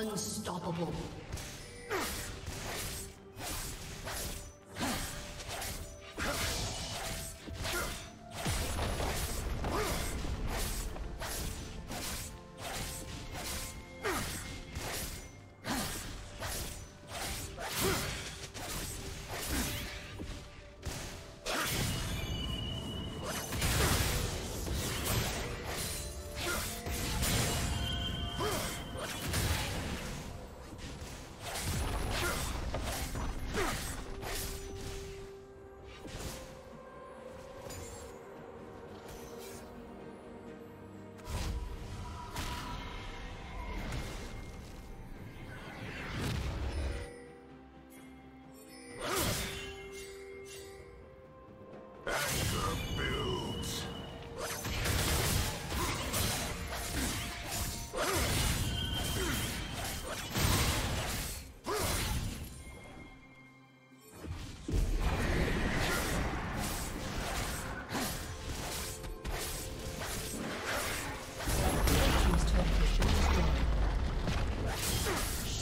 Unstoppable.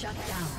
Shut down.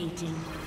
Dominating.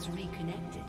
Has reconnected.